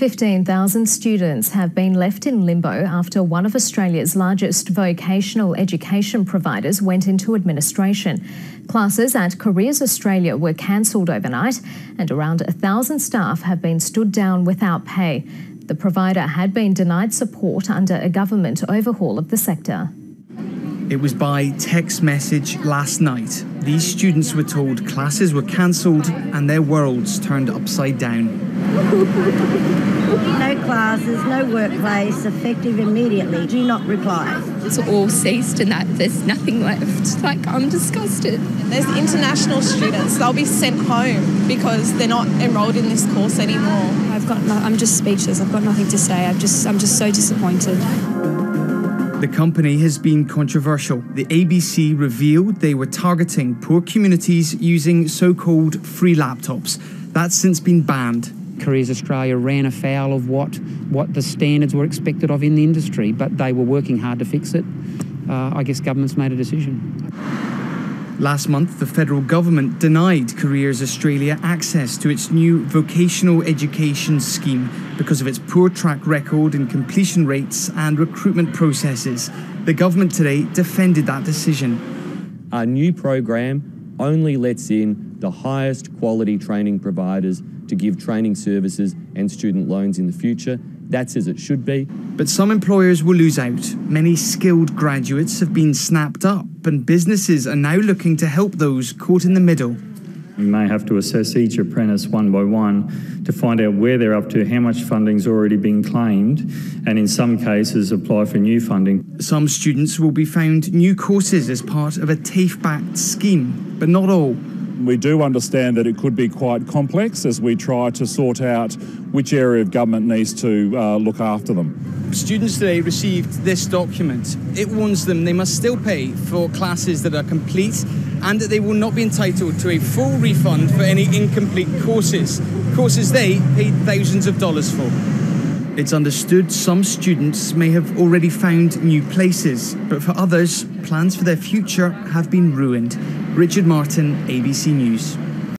15,000 students have been left in limbo after one of Australia's largest vocational education providers went into administration. Classes at Careers Australia were cancelled overnight, and around 1,000 staff have been stood down without pay. The provider had been denied support under a government overhaul of the sector. It was by text message last night. These students were told classes were cancelled and their worlds turned upside down. No classes, no workplace, effective immediately. Do not reply. It's all ceased and that there's nothing left. Like, I'm disgusted. There's international students, they'll be sent home because they're not enrolled in this course anymore. I've got no, I'm just speechless. I've got nothing to say. I'm just I'm just so disappointed. The company has been controversial. The ABC revealed they were targeting poor communities using so called free laptops. That's since been banned. Careers Australia ran afoul of what, what the standards were expected of in the industry, but they were working hard to fix it. Uh, I guess government's made a decision. Last month, the federal government denied Careers Australia access to its new vocational education scheme because of its poor track record in completion rates and recruitment processes. The government today defended that decision. Our new program only lets in the highest quality training providers to give training services and student loans in the future. That's as it should be. But some employers will lose out. Many skilled graduates have been snapped up, and businesses are now looking to help those caught in the middle. We may have to assess each apprentice one by one to find out where they're up to, how much funding's already been claimed, and in some cases apply for new funding. Some students will be found new courses as part of a TAFE backed scheme, but not all. We do understand that it could be quite complex as we try to sort out which area of government needs to uh, look after them. Students today received this document. It warns them they must still pay for classes that are complete and that they will not be entitled to a full refund for any incomplete courses, courses they paid thousands of dollars for. It's understood some students may have already found new places, but for others, plans for their future have been ruined. Richard Martin, ABC News.